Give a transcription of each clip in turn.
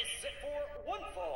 is set for one fall.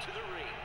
to the ring.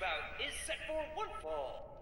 Bout is set for one fall.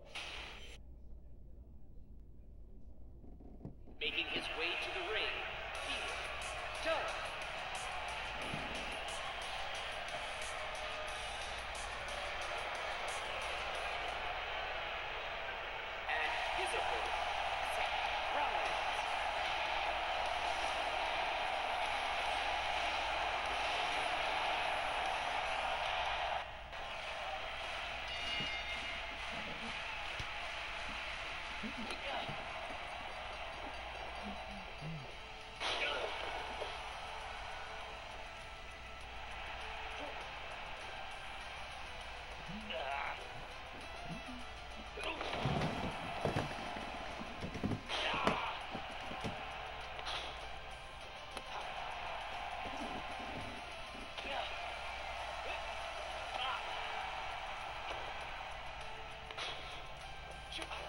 Shoot!